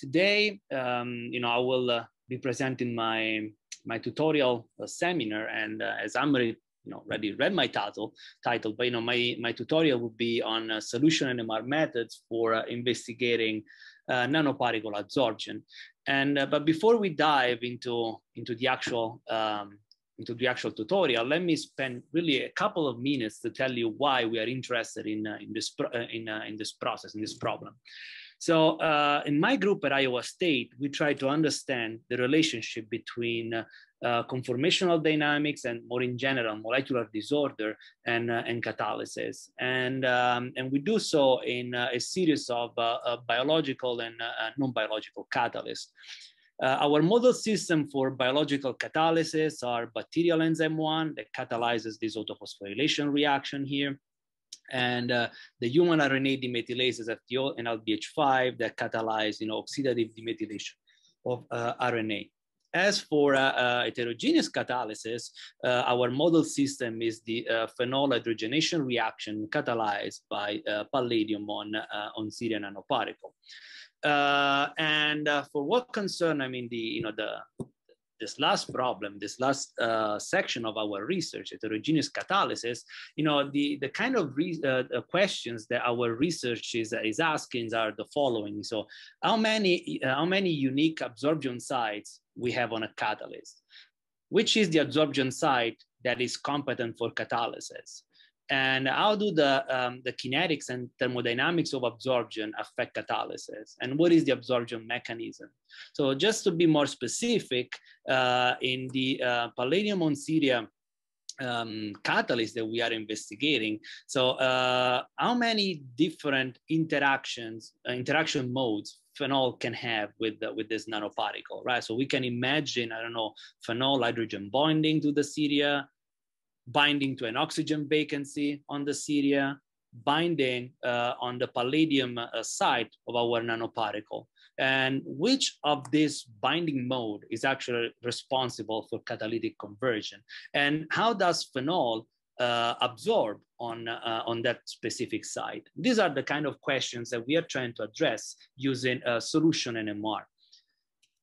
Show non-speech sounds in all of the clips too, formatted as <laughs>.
today, um, you know, I will uh, be presenting my my tutorial uh, seminar, and uh, as I'm already you know read my title title, but you know my my tutorial will be on uh, solution NMR methods for uh, investigating nanoparticle absorption. And but before we dive into into the actual um, into the actual tutorial, let me spend really a couple of minutes to tell you why we are interested in, uh, in, this, in, uh, in this process, in this problem. So uh, in my group at Iowa State, we try to understand the relationship between uh, uh, conformational dynamics and more in general, molecular disorder and, and catalysis. And, um, and we do so in a series of biological and non-biological catalysts. Uh, our model system for biological catalysis are bacterial enzyme 1 that catalyzes this autophosphorylation reaction here. And uh, the human RNA demethylases FTO and ALKBH5 that catalyze you know, oxidative demethylation of uh, RNA. As for uh, uh, heterogeneous catalysis, uh, our model system is the phenol hydrogenation reaction catalyzed by palladium on, on ceria nanoparticle. And for what concern, I mean, the you know the this last problem, this last uh, section of our research, heterogeneous catalysis, you know, the, the kind of uh, questions that our research is, is asking are the following. So how many, uh, how many unique absorption sites we have on a catalyst? Which is the absorption site that is competent for catalysis? And how do the, um, the kinetics and thermodynamics of absorption affect catalysis and what is the absorption mechanism so just to be more specific uh, in the uh, palladium on ceria um, catalyst that we are investigating. So, uh, how many different interactions, uh, interaction modes phenol can have with the, with this nanoparticle, right? So we can imagine, I don't know, phenol hydrogen bonding to the ceria, binding to an oxygen vacancy on the ceria, binding uh, on the palladium uh, side of our nanoparticle. And which of this binding mode is actually responsible for catalytic conversion? And how does phenol uh, absorb on, uh, on that specific site? These are the kind of questions that we are trying to address using a solution NMR.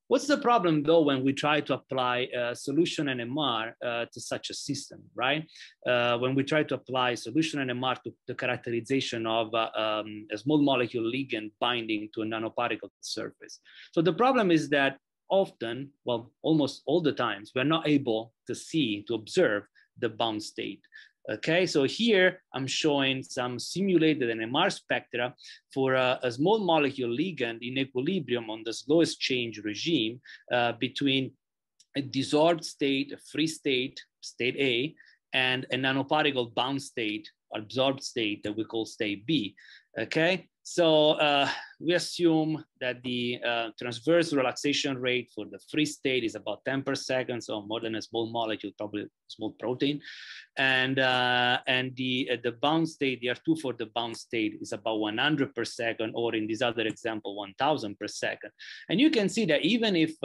What's the problem though when we try to apply a solution NMR uh, to such a system, right? Uh, when we try to apply solution NMR to the characterization of uh, um, a small molecule ligand binding to a nanoparticle surface. So the problem is that often, well, almost all the times, we're not able to see, to observe the bound state. Okay, so here I'm showing some simulated NMR spectra for a, a small molecule ligand in equilibrium on the slow exchange regime uh, between a desorbed state, a free state, state A, and a nanoparticle bound state, absorbed state that we call state B. Okay, so uh, we assume that the uh, transverse relaxation rate for the free state is about 10 per second, so more than a small molecule, probably small protein. And, uh, and the, uh, the bound state, the R2 for the bound state is about 100 per second, or in this other example, 1000 per second. And you can see that even if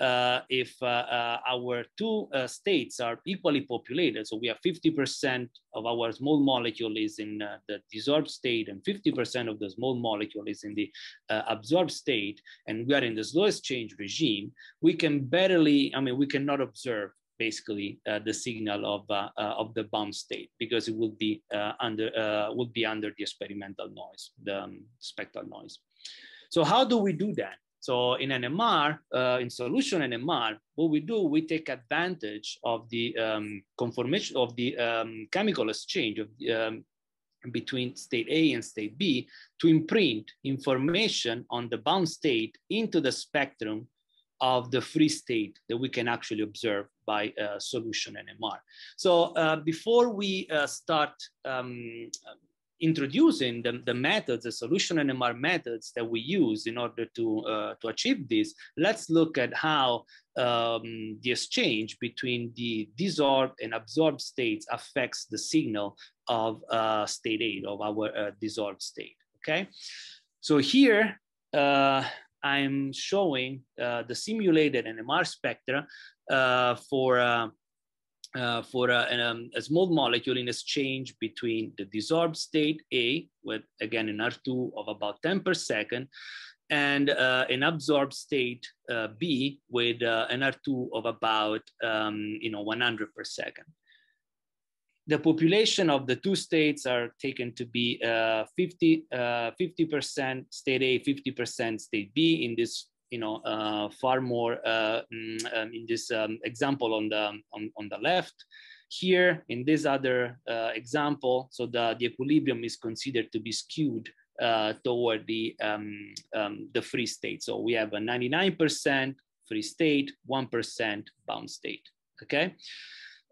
uh, if uh, uh, our two uh, states are equally populated, so we have 50% of our small molecule is in uh, the desorbed state and 50% of the small molecule is in the uh, absorbed state, and we are in the slow exchange regime, we can barely, I mean, we cannot observe basically the signal of, of the bound state because it will be, under, will be under the experimental noise, the um, spectral noise. So how do we do that? So in NMR, uh, in solution NMR, what we do, we take advantage of the um, conformation of the um, chemical exchange of, um, between state A and state B to imprint information on the bound state into the spectrum of the free state that we can actually observe by uh, solution NMR. So uh, before we uh, start um, introducing the, the methods, the solution NMR methods that we use in order to, uh, to achieve this, let's look at how um, the exchange between the desorbed and absorbed states affects the signal of uh, state A, of our uh, state, okay? So here, uh, I'm showing uh, the simulated NMR spectra uh, for uh, for a, um, a, small molecule in exchange between the desorbed state A with again an R2 of about 10 per second and uh, an absorbed state uh, B with uh, an R2 of about um, you know 100 per second. The population of the two states are taken to be uh, 50 50% uh, state A, 50% state B in this you know uh, far more mm, um, in this um, example on the on, on the left. Here in this other example, so the, the equilibrium is considered to be skewed uh, toward the, um, um, the free state. So we have a 99% free state, 1% bound state, okay?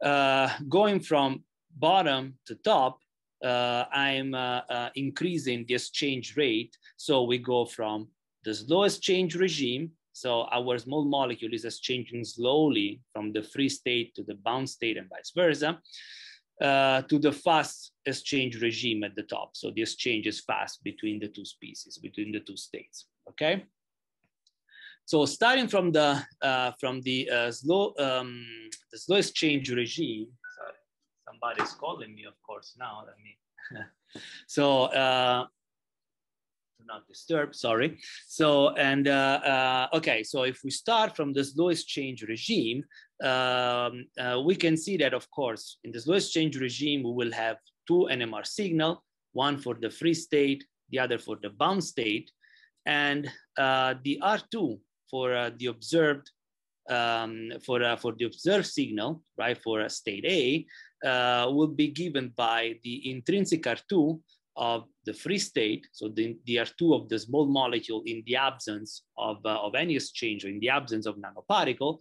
Uh, going from bottom to top, uh, I'm uh, uh, increasing the exchange rate. So we go from the slow exchange regime, so our small molecule is exchanging slowly from the free state to the bound state and vice versa uh, to the fast exchange regime at the top. So the exchange is fast between the two species, between the two states, okay? So starting from the, uh, from the uh, slow, um, the slow exchange regime, sorry, somebody's calling me, of course, now, let me, <laughs> so uh, not disturb, sorry. So, and uh, uh, okay, so if we start from this slow exchange regime, um, uh, we can see that, of course, in this slow exchange regime, we will have two NMR signal, one for the free state, the other for the bound state, and uh, the R2 for uh, the observed um, for uh, for the observed signal, right, for a state A, uh, will be given by the intrinsic R2 of the free state, so the, the R2 of the small molecule in the absence of, uh, of any exchange or in the absence of nanoparticle,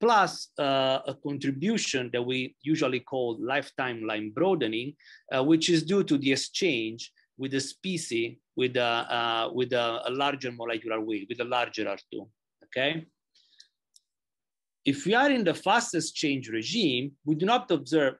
plus uh, a contribution that we usually call lifetime line broadening, uh, which is due to the exchange with a species with a, uh, with a, a larger molecular weight, with a larger R2, okay? If we are in the fast exchange regime, we do not observe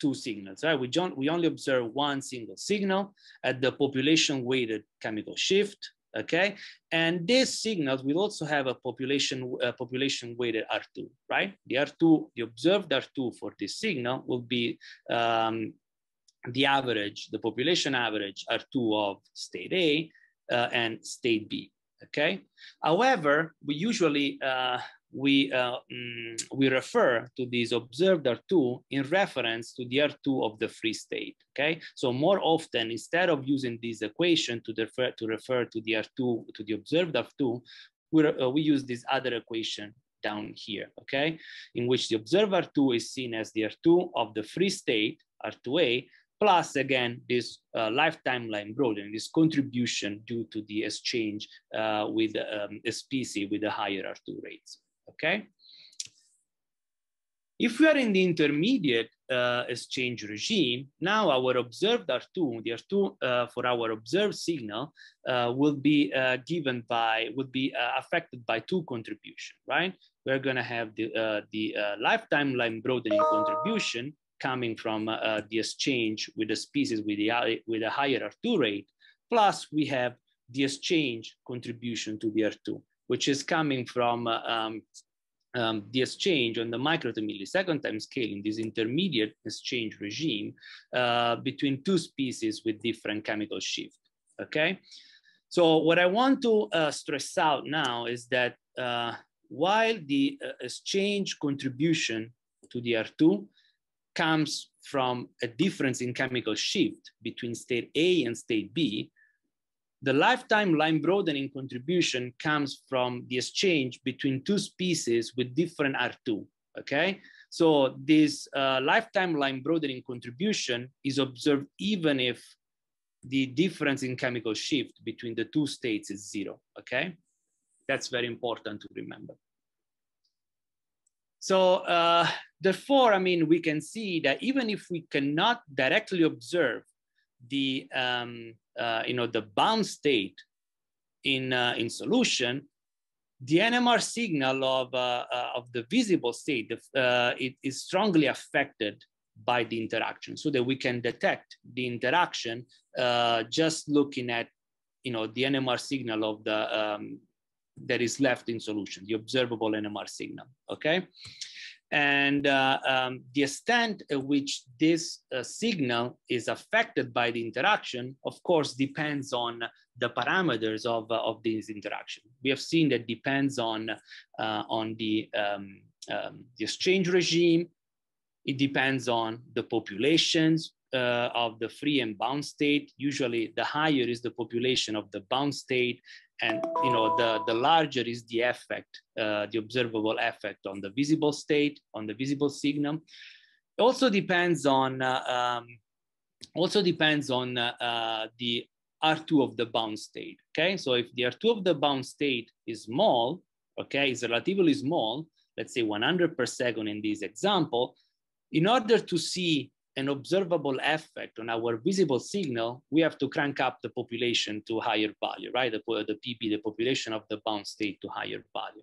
two signals, right? We, don't, we only observe one single signal at the population weighted chemical shift, okay? And these signals will also have a population, uh, population weighted R2, right? The R2, the observed R2 for this signal will be um, the average, the population average R2 of state A uh, and state B, okay? However, we usually uh, we, uh, mm, we refer to this observed R2 in reference to the R2 of the free state, okay? So more often, instead of using this equation to refer to, refer to the R2, to the observed R2, we, uh, we use this other equation down here, okay? In which the observed R2 is seen as the R2 of the free state, R2A, plus again, this uh, lifetime line broadening, this contribution due to the exchange uh, with um, a species with a higher R2 rates okay? If we are in the intermediate uh, exchange regime, now our observed R2, the R2 uh, for our observed signal uh, will be uh, given by, would be uh, affected by two contribution, right? We're gonna have the, uh, the lifetime line broadening contribution coming from the exchange with the species with, the, with a higher R2 rate, plus we have the exchange contribution to the R2 which is coming from um, um, the exchange on the micro to millisecond time scale in this intermediate exchange regime uh, between two species with different chemical shift, okay? So what I want to uh, stress out now is that uh, while the uh, exchange contribution to the R2 comes from a difference in chemical shift between state A and state B, the lifetime line broadening contribution comes from the exchange between two species with different R2, okay? So this uh, lifetime line broadening contribution is observed even if the difference in chemical shift between the two states is zero, okay? That's very important to remember. So uh, therefore, I mean, we can see that even if we cannot directly observe the um, uh, you know the bound state in uh, in solution, the NMR signal of uh, uh, of the visible state uh, it is strongly affected by the interaction, so that we can detect the interaction uh, just looking at you know the NMR signal of the um, that is left in solution, the observable NMR signal. Okay. And uh, um, the extent at which this uh, signal is affected by the interaction, of course, depends on the parameters of, uh, of this interaction. We have seen that depends on, uh, on the, um, um, the exchange regime, it depends on the populations uh, of the free and bound state. Usually the higher is the population of the bound state and you know the, the larger is the effect, uh, the observable effect on the visible state, on the visible signal. It also depends on, uh, um, also depends on uh, uh, the R2 of the bound state, okay? So if the R2 of the bound state is small, okay, is relatively small, let's say 100 per second in this example, in order to see an observable effect on our visible signal, we have to crank up the population to higher value, right? The, the PB, the population of the bound state to higher value.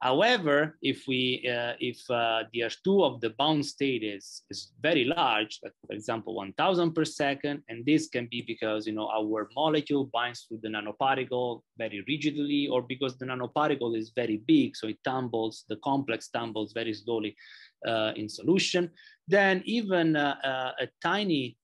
However, if we uh, if uh, the R2 of the bound state is is very large, like for example 1,000 per second, and this can be because you know our molecule binds to the nanoparticle very rigidly, or because the nanoparticle is very big, so it tumbles, the complex tumbles very slowly uh, in solution, then even uh, uh, a tiny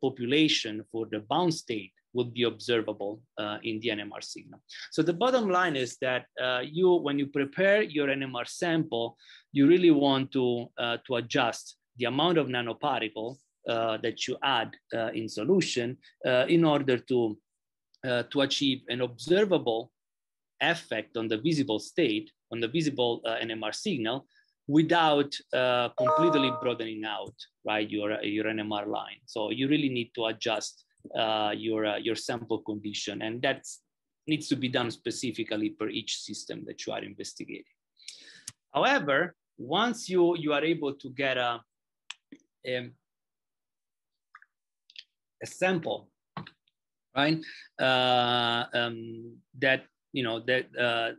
population for the bound state would be observable uh, in the NMR signal. So the bottom line is that uh, you, when you prepare your NMR sample, you really want to, uh, to adjust the amount of nanoparticle that you add in solution in order to, to achieve an observable effect on the visible state, on the visible NMR signal, without uh, completely broadening out, right, your, your NMR line. So you really need to adjust uh, your, uh, your sample condition and that needs to be done specifically per each system that you are investigating. However, once you, you are able to get a, a, a sample, right, uh, um, that, you know, that uh,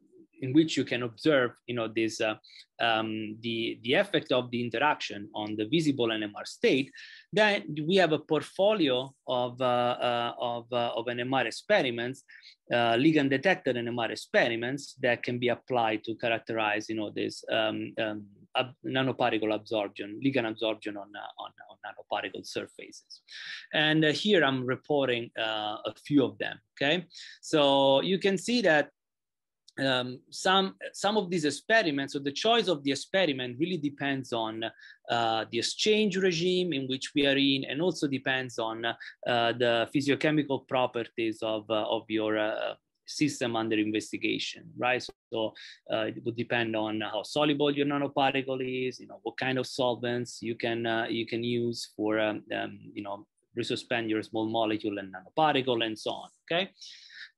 in which you can observe, you know, this uh, um, the the effect of the interaction on the visible NMR state. Then we have a portfolio of uh, uh, of, uh, of NMR experiments, uh, ligand detected NMR experiments that can be applied to characterize, you know, this um, um, ab nanoparticle absorption, ligand absorption on, on, on, nanoparticle surfaces. And here I'm reporting a few of them. Okay, so you can see that um, some some of these experiments so the choice of the experiment really depends on uh, the exchange regime in which we are in and also depends on uh, the physiochemical properties of, uh, of your uh, system under investigation right? So, uh, it would depend on how soluble your nanoparticle is you know what kind of solvents you can uh, you can use for um, um, you know resuspend your small molecule and nanoparticle and so on okay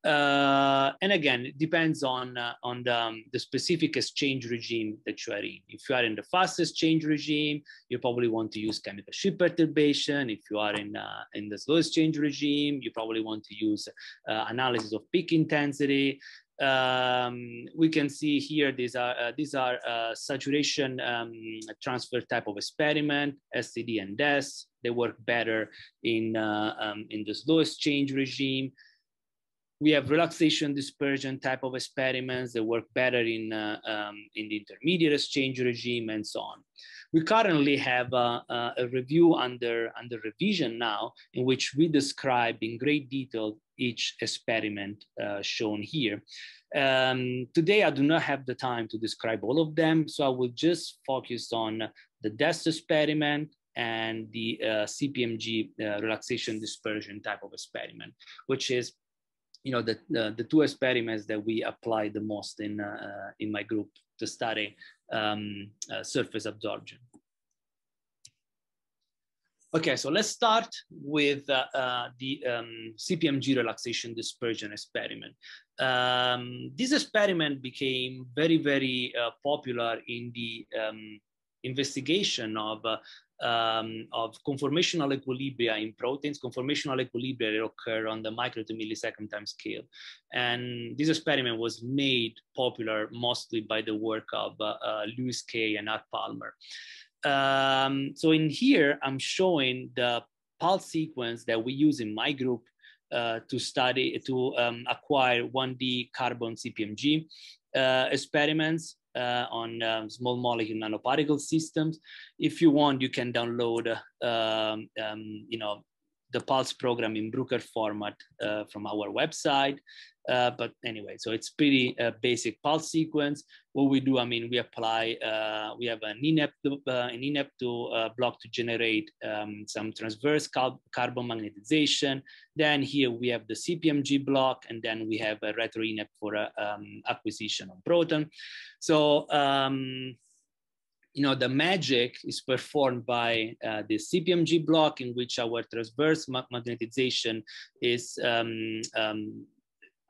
uh, and again, it depends on, uh, on the, um, the specific exchange regime that you are in. If you are in the fast exchange regime, you probably want to use chemical shift perturbation. If you are in, uh, in the slow exchange regime, you probably want to use uh, analysis of peak intensity. Um, we can see here these are uh, these are uh, saturation um, transfer type of experiment, STD and DEST. They work better in uh, um, in the slow exchange regime we have relaxation dispersion type of experiments that work better in, uh, um, in the intermediate exchange regime and so on. We currently have a, a, review under, under revision now in which we describe in great detail each experiment uh, shown here. Um, today, I do not have the time to describe all of them, so I will just focus on the DEST experiment, and the uh, CPMG uh, relaxation dispersion type of experiment, which is you know, the, the, the, two experiments that we apply the most in, uh, in my group to study um, uh, surface absorption. Okay, so let's start with uh, uh, the um, CPMG relaxation dispersion experiment. Um, this experiment became very, very uh, popular in the um, investigation of uh, um, of conformational equilibria in proteins, conformational equilibria occur on the micro to millisecond time scale. And this experiment was made popular mostly by the work of uh, uh, Lewis Kay and Art Palmer. Um, so in here, I'm showing the pulse sequence that we use in my group uh, to study, to um, acquire 1D carbon CPMG uh, experiments on um, small molecule nanoparticle systems. If you want, you can download, um, um, you know, the Pulse program in Bruker format uh, from our website. Uh, but anyway, so it's pretty uh, basic pulse sequence. What we do, I mean, we apply, uh, we have an INEPT, uh, an INEPT uh, block to generate um, some transverse carbon magnetization. Then here we have the CPMG block, and then we have a retro INEPT for um, acquisition of proton. So, um, you know, the magic is performed by uh, the CPMG block in which our transverse magnetization is um, um,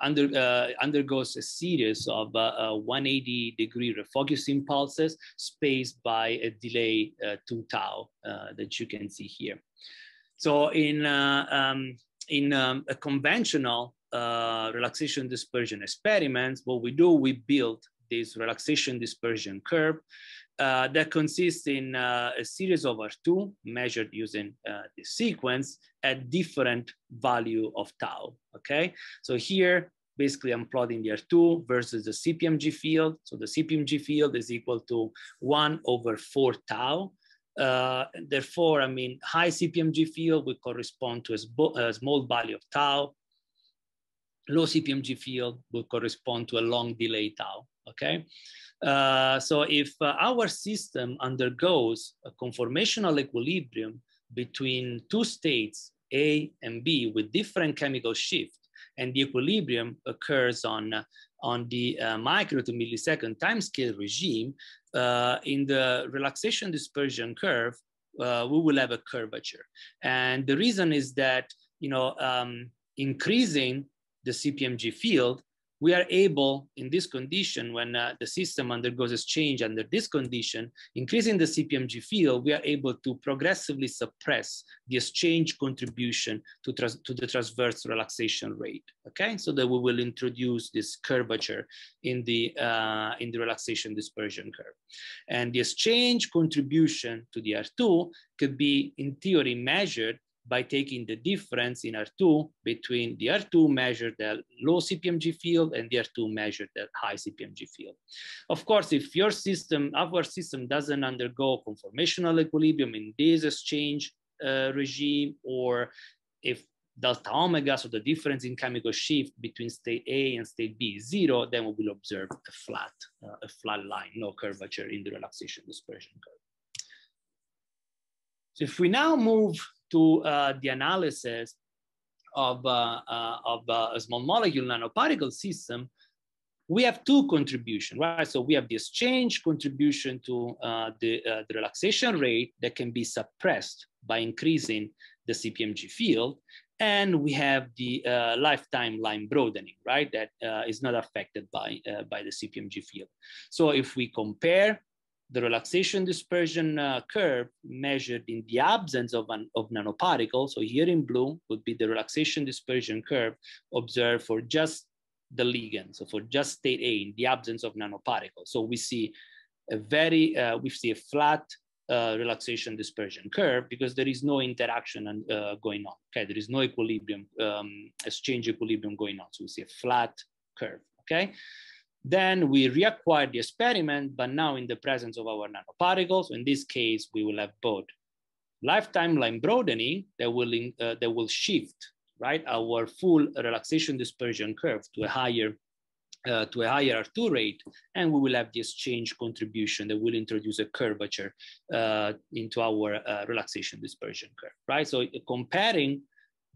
under, uh, undergoes a series of uh, uh 180 degree refocusing pulses spaced by a delay uh, to tau uh, that you can see here. So in, um, in um, a conventional relaxation dispersion experiments, what we do, we build this relaxation dispersion curve uh, that consists in uh, a series of R2 measured using uh, the sequence at different value of tau, okay? So here, basically I'm plotting the R2 versus the CPMG field. So the CPMG field is equal to one over four tau. Uh, therefore, I mean, high CPMG field would correspond to a, a small value of tau. Low CPMG field will correspond to a long delay tau, okay? Uh, so if uh, our system undergoes a conformational equilibrium between two states, A and B, with different chemical shift, and the equilibrium occurs on, on the uh, micro to millisecond timescale regime, uh, in the relaxation dispersion curve, uh, we will have a curvature. And the reason is that, you know, um, increasing the CPMG field we are able in this condition when uh, the system undergoes a change under this condition increasing the cpmg field we are able to progressively suppress the exchange contribution to, to the transverse relaxation rate okay? So that we will introduce this curvature in the uh, in the relaxation dispersion curve. And the exchange contribution to the r2 could be in theory measured by taking the difference in R2 between the R2 measured the low CPMG field and the R2 measured the high CPMG field. Of course, if your system, our system doesn't undergo conformational equilibrium in this exchange uh, regime, or if delta omega, so the difference in chemical shift between state A and state B is zero, then we will observe a flat, uh, a flat line, no curvature in the relaxation dispersion curve. So if we now move to uh, the analysis of, uh, uh, of a small molecule nanoparticle system, we have two contributions, right? So we have the exchange contribution to uh, the, uh, the relaxation rate that can be suppressed by increasing the CPMG field. And we have the uh, lifetime line broadening, right? That is not affected by, by the CPMG field. So if we compare the relaxation dispersion uh, curve measured in the absence of, an, of nanoparticles. So here in blue would be the relaxation dispersion curve observed for just the ligand, so for just state A in the absence of nanoparticles. So we see a very, uh, we see a flat uh, relaxation dispersion curve because there is no interaction uh, going on. Okay, there is no equilibrium, um, exchange equilibrium going on. So we see a flat curve. Okay. Then we reacquire the experiment, but now in the presence of our nanoparticles. In this case, we will have both lifetime line broadening that will, uh, that will shift right our full relaxation dispersion curve to a higher uh, to a higher R2 rate, and we will have the exchange contribution that will introduce a curvature uh, into our uh, relaxation dispersion curve, right? So comparing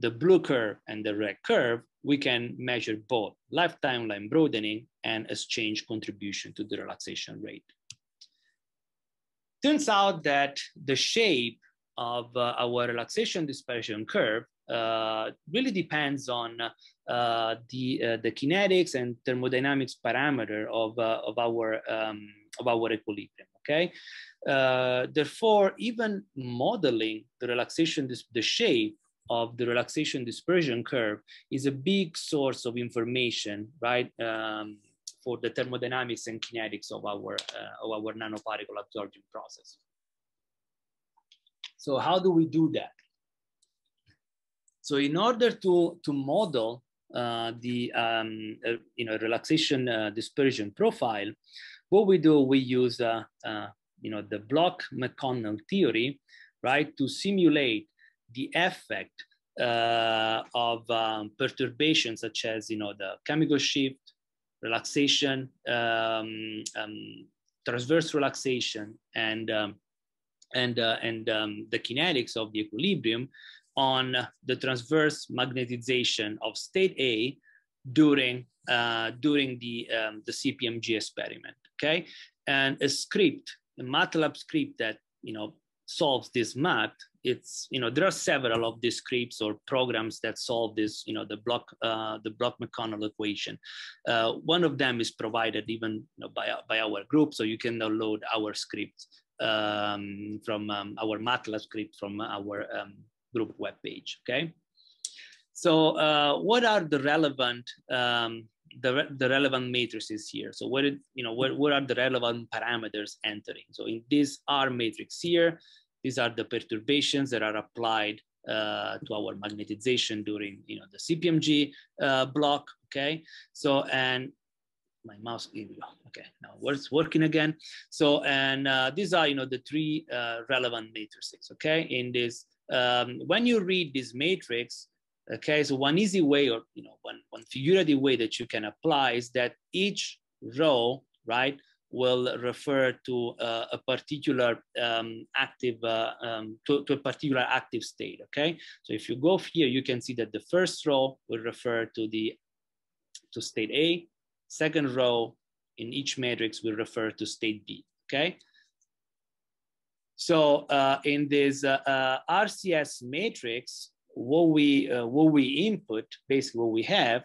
the blue curve and the red curve, we can measure both lifetime line broadening and exchange contribution to the relaxation rate. Turns out that the shape of uh, our relaxation dispersion curve uh, really depends on uh, the, uh, the kinetics and thermodynamics parameter of, uh, of, our, um, of our equilibrium, okay? Uh, therefore, even modeling the relaxation, the shape of the relaxation dispersion curve is a big source of information, right? Um, for the thermodynamics and kinetics of our, uh, of our nanoparticle absorption process. So how do we do that? So in order to, to model uh, the um, uh, you know relaxation uh, dispersion profile, what we do, we use uh, uh, you know the Bloch McConnell theory, right, to simulate the effect uh, of um, perturbations such as you know the chemical shift, relaxation, um, um, transverse relaxation, and um, and and um, the kinetics of the equilibrium on the transverse magnetization of state A during, uh, during the, um, the CPMG experiment, okay? And a script, a MATLAB script that, you know, solves this math, it's, you know, there are several of these scripts or programs that solve this, you know, the Bloch, uh, the Bloch McConnell equation. Uh, one of them is provided even you know, by, by our group, so you can download our script um, from um, our MATLAB script from our um, group webpage okay? So uh, what are the relevant, um, the, the relevant matrices here? So what, you know, what, what are the relevant parameters entering? So in this R matrix here, these are the perturbations that are applied uh, to our magnetization during, you know, the CPMG uh, block, okay? So, and my mouse, here we go. Okay, now it's working again. So, and uh, these are, you know, the three uh, relevant matrices, okay, in this um, when you read this matrix, okay, so one easy way or, you know, one, one figurative way that you can apply is that each row, right, will refer to uh, a particular um, active, uh, um, to, to, a particular active state, okay? So if you go here, you can see that the first row will refer to the, to state A, second row in each matrix will refer to state B, okay? So uh, in this uh, uh RCS matrix, what we uh, what we input, basically what we have,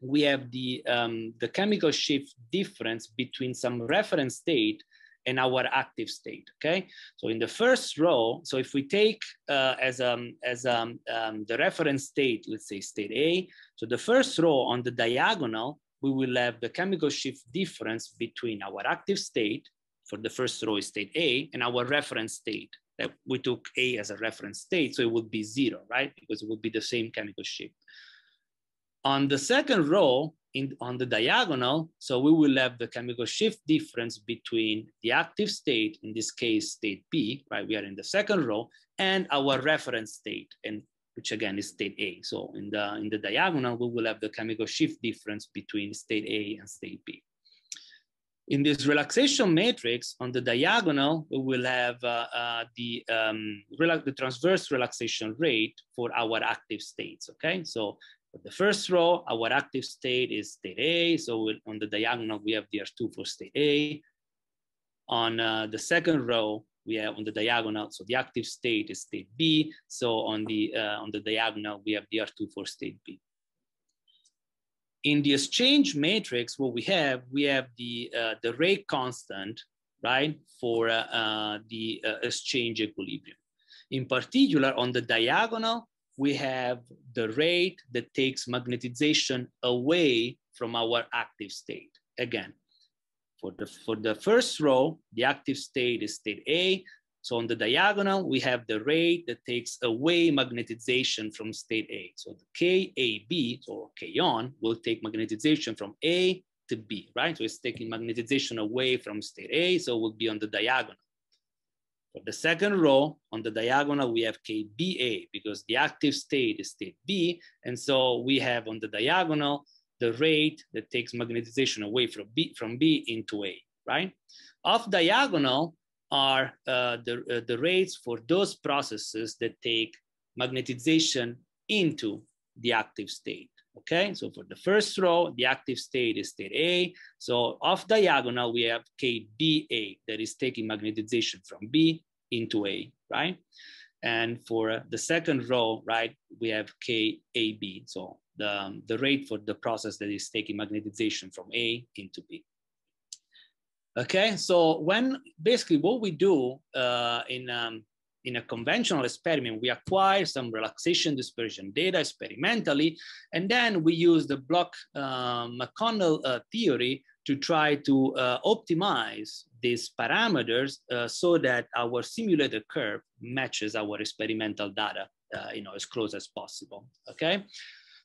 we have the um, the chemical shift difference between some reference state and our active state. Okay, so in the first row, so if we take uh, as um as um, um, the reference state, let's say state A, so the first row on the diagonal, we will have the chemical shift difference between our active state for the first row is state A and our reference state that we took A as a reference state. So it would be zero, right? Because it would be the same chemical shift. On the second row, in, on the diagonal, so we will have the chemical shift difference between the active state, in this case, state B, right? We are in the second row, and our reference state, and which again is state A. So in the, in the diagonal, we will have the chemical shift difference between state A and state B. In this relaxation matrix on the diagonal, we will have uh, uh, the, um, the transverse relaxation rate for our active states, okay? So the first row, our active state is state A. So on the diagonal, we have DR2 for state A. On uh, the second row, we have on the diagonal, so the active state is state B. So on the, uh, on the diagonal, we have DR2 for state B in the exchange matrix, what we have, we have the, uh, the rate constant, right, for uh, uh, the uh, exchange equilibrium. In particular, on the diagonal, we have the rate that takes magnetization away from our active state. Again, for the, for the first row, the active state is state A, so on the diagonal, we have the rate that takes away magnetization from state A. So the KAB, or K on, will take magnetization from A to B, right? So it's taking magnetization away from state A, so it will be on the diagonal. For the second row, on the diagonal, we have KBA because the active state is state B. And so we have on the diagonal, the rate that takes magnetization away from B, from B into A, right? Off diagonal, are uh, the, uh, the rates for those processes that take magnetization into the active state. Okay, so for the first row, the active state is state A. So off diagonal, we have KBA that is taking magnetization from B into A, right? And for the second row, right, we have KAB. So the, um, the rate for the process that is taking magnetization from A into B. Okay, so when basically what we do uh, in, um, in a conventional experiment, we acquire some relaxation dispersion data experimentally, and then we use the Bloch uh, McConnell uh, theory to try to uh, optimize these parameters uh, so that our simulated curve matches our experimental data, you know, as close as possible, okay?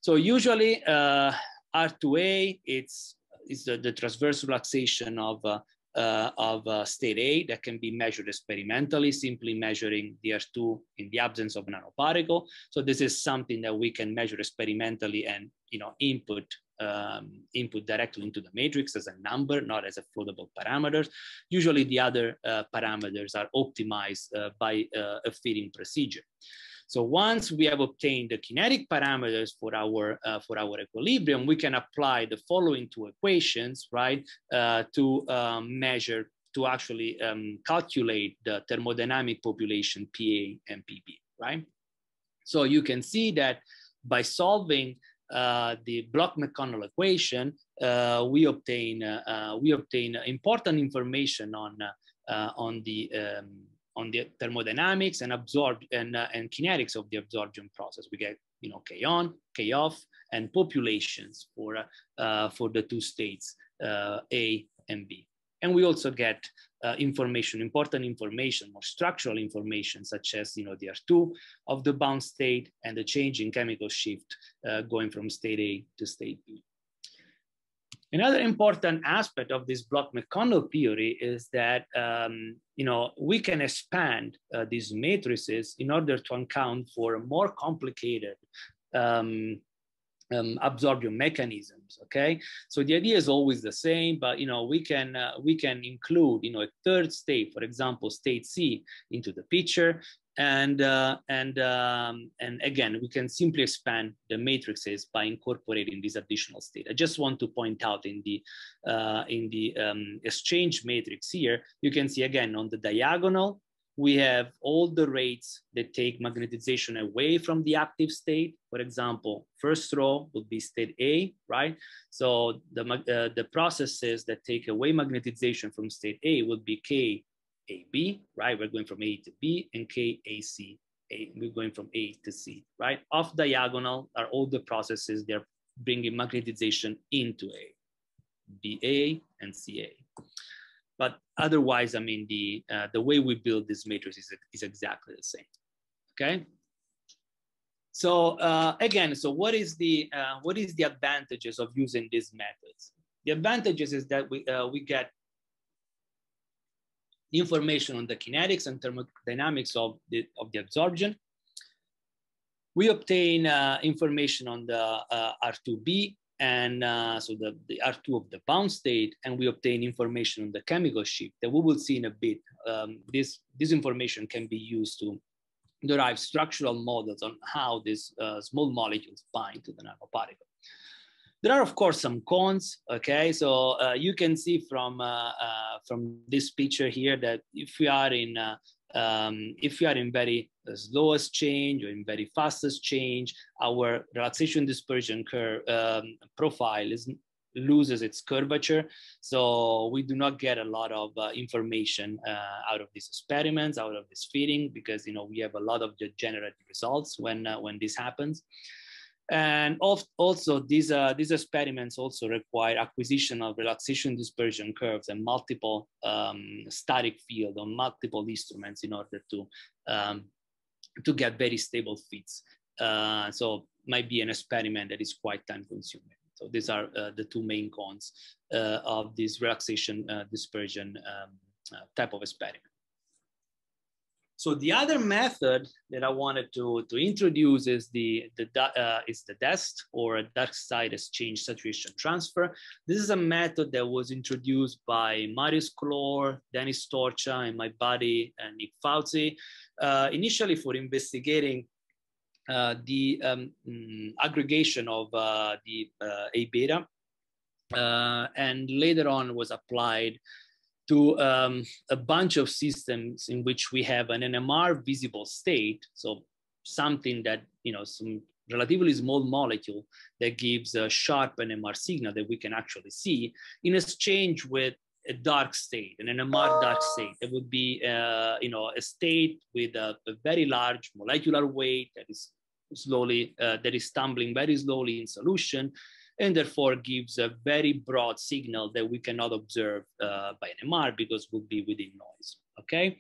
So usually uh, R2A, it's, it's the, the transverse relaxation of, uh, uh, of uh, state A that can be measured experimentally, simply measuring DR2 in the absence of nanoparticle. So this is something that we can measure experimentally and you know input um, input directly into the matrix as a number, not as a floatable parameters. Usually the other uh, parameters are optimized uh, by uh, a fitting procedure. So once we have obtained the kinetic parameters for our, uh, for our equilibrium, we can apply the following two equations, right, uh, to um, measure, to actually um, calculate the thermodynamic population PA and PB, right? So you can see that by solving uh, the Bloch-McConnell equation, uh, we obtain uh, uh we obtain important information on uh, on the um, on the thermodynamics and absorb and, and kinetics of the absorption process. We get you know k on, k off, and populations for for the two states A and B. And we also get uh, information, important information, more structural information, such as you know the R2 of the bound state and the change in chemical shift uh, going from state A to state B. Another important aspect of this Bloch-McConnell theory is that um, you know we can expand uh, these matrices in order to account for more complicated um, um, absorption mechanisms okay? So the idea is always the same but you know we can uh, we can include you know a third state for example state c into the picture and uh, and um, and again we can simply expand the matrices by incorporating this additional state i just want to point out in the uh, in the um, exchange matrix here you can see again on the diagonal we have all the rates that take magnetization away from the active state. For example, first row would be state A, right? So the, uh, the processes that take away magnetization from state A would be K A B, right? We're going from A to B and K A C. A, we're going from A to C, right? Off diagonal are all the processes they're bringing magnetization into A, BA and CA. But otherwise, I mean, the, uh, the way we build this matrix is, is exactly the same, okay? So uh, again, so what is the uh, what is the advantages of using these methods? The advantages is that we uh, we get information on the kinetics and thermodynamics of the of the absorption. We obtain uh, information on the uh, R2B and uh, so the, the R2 of the bound state, and we obtain information on the chemical shift that we will see in a bit. Um, this, this information can be used to derive structural models on how these uh, small molecules bind to the nanoparticle. There are, of course, some cons, okay? So uh, you can see from, uh, uh, from this picture here that if we are in uh, um, if we are in very slow exchange or in very fast exchange, our relaxation dispersion curve um, profile is loses its curvature. So we do not get a lot of uh, information uh, out of these experiments, out of this fitting, because you know we have a lot of degenerate results when uh, when this happens. And also these, uh, these experiments also require acquisition of relaxation dispersion curves and multiple um, static field on multiple instruments in order to, um, to get very stable fits. Uh, so might be an experiment that is quite time consuming. So these are uh, the two main cons uh, of this relaxation uh, dispersion um, uh, type of experiment. So the other method that I wanted to, to introduce is the, the uh, is the DEST or dark side exchange saturation transfer. This is a method that was introduced by Marius Clore, Dennis Torchia, and my buddy uh, Nick Fawzi, uh, initially for investigating uh, the um, mm, aggregation of uh, the uh, A beta, and later on was applied to um, a bunch of systems in which we have an NMR visible state. So something that, you know, some relatively small molecule that gives a sharp NMR signal that we can actually see in exchange with a dark state, an NMR dark state. That would be, uh, you know, a state with a, a, very large molecular weight that is slowly, uh, that is tumbling very slowly in solution and therefore gives a very broad signal that we cannot observe uh, by NMR because we'll be within noise, okay?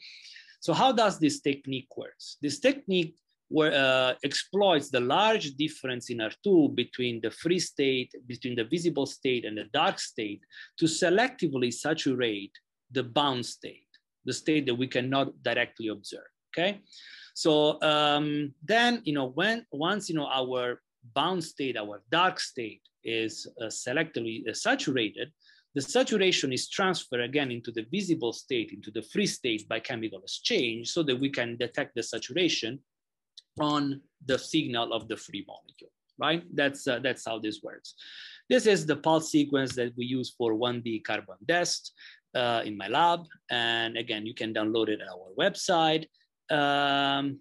So how does this technique works? This technique where, uh, exploits the large difference in R2 between the free state, between the visible state and the dark state to selectively saturate the bound state, the state that we cannot directly observe, okay? So um, then, you know, when once, you know, our bound state, our dark state is uh, selectively uh, saturated, the saturation is transferred again into the visible state, into the free state by chemical exchange so that we can detect the saturation on the signal of the free molecule, right? That's, uh, that's how this works. This is the pulse sequence that we use for 1D carbon DEST uh, in my lab. And again, you can download it at our website. Um,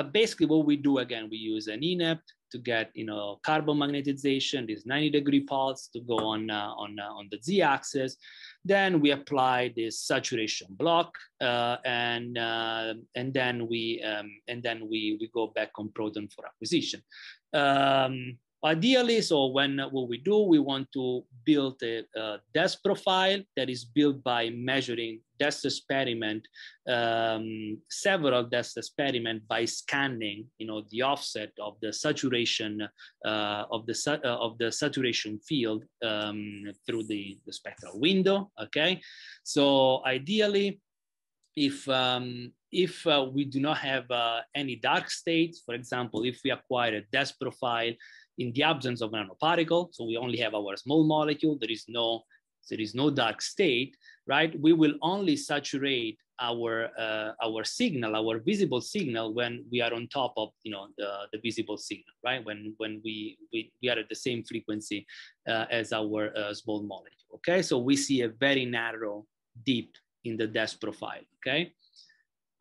but basically what we do again, we use an INEPT to get you know carbon magnetization, this 90 degree pulse to go on uh, on uh, on the z-axis. Then we apply this saturation block, uh, and uh, and then we um, and then we we go back on proton for acquisition. Um, Ideally, so when what we do, we want to build a, a DEST profile that is built by measuring DEST experiment, um, several DEST experiment by scanning, you know, the offset of the saturation uh, of the uh, of the saturation field um, through the, the spectral window. Okay, so ideally, if um, if uh, we do not have uh, any dark states, for example, if we acquire a DEST profile in the absence of nanoparticle, so we only have our small molecule, there is no, there is no dark state, right? We will only saturate our, uh, our signal, our visible signal when we are on top of, you know, the, the visible signal, right? When, when we, we, we are at the same frequency uh, as our uh, small molecule, okay? So we see a very narrow dip in the DEST profile, okay?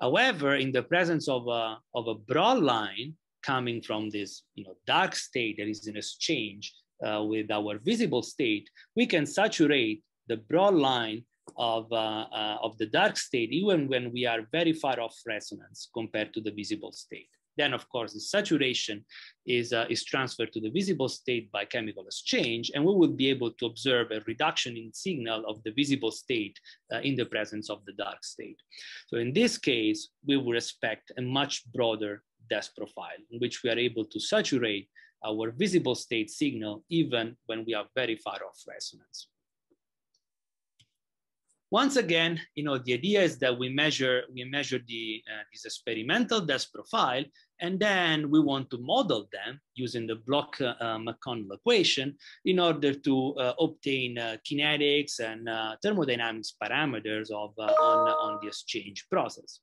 However, in the presence of a, of a broad line, coming from this you know, dark state that is in exchange uh, with our visible state, we can saturate the broad line of, uh, uh, of the dark state even when we are very far off resonance compared to the visible state. Then, of course, the saturation is, uh, is transferred to the visible state by chemical exchange, and we will be able to observe a reduction in signal of the visible state uh, in the presence of the dark state. So in this case, we will expect a much broader DEST profile in which we are able to saturate our visible state signal even when we are very far off resonance. Once again, you know, the idea is that we measure, we measure the, uh, this experimental DEST profile, and then we want to model them using the Bloch uh, McConnell equation in order to uh, obtain uh, kinetics and uh, thermodynamics parameters of, uh, on, on the exchange process.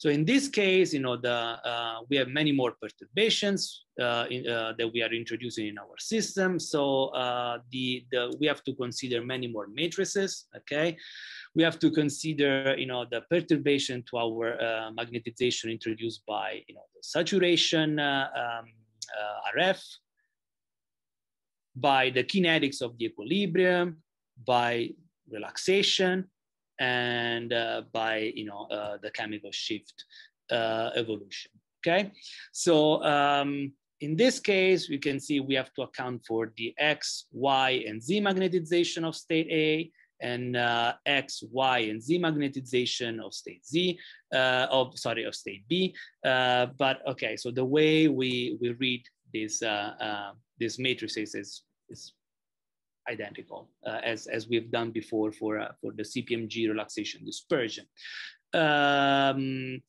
So in this case, you know, the, uh, we have many more perturbations uh, in, uh, that we are introducing in our system. So uh, the, the, we have to consider many more matrices, okay? We have to consider, you know, the perturbation to our uh, magnetization introduced by, you know, the saturation uh, um, RF, by the kinetics of the equilibrium, by relaxation, and uh, by you know uh, the chemical shift uh, evolution. Okay, so um, in this case, we can see we have to account for the X, Y, and Z magnetization of state A, and uh, X, Y, and Z magnetization of state Z, uh, of sorry, of state B. Uh, but okay, so the way we we read these these matrices is is identical uh, as, as we've done before for, uh, for the CPMG relaxation dispersion. Um,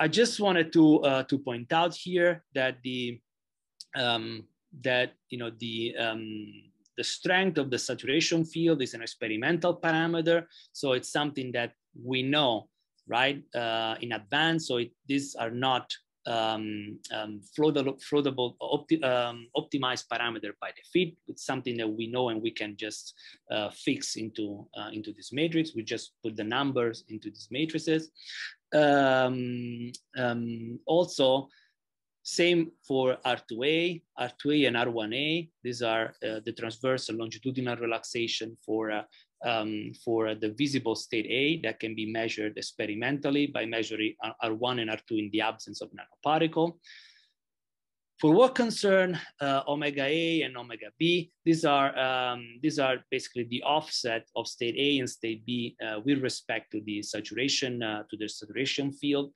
I just wanted to, uh, to point out here that the, um, that, you know, the, um, the strength of the saturation field is an experimental parameter. So it's something that we know, right, uh, in advance. So it, these are not um, um, floatable, floatable opti um, optimized parameter by the fit. It's something that we know and we can just uh, fix into, uh, into this matrix. We just put the numbers into these matrices. Um, um, also, same for R2A, R2A and R1A. These are uh, the transverse and longitudinal relaxation for uh, um, for the visible state A that can be measured experimentally by measuring R1 and R2 in the absence of nanoparticle. For what concern uh, omega A and omega B, these are, um, these are basically the offset of state A and state B uh, with respect to the saturation, uh, to the saturation field.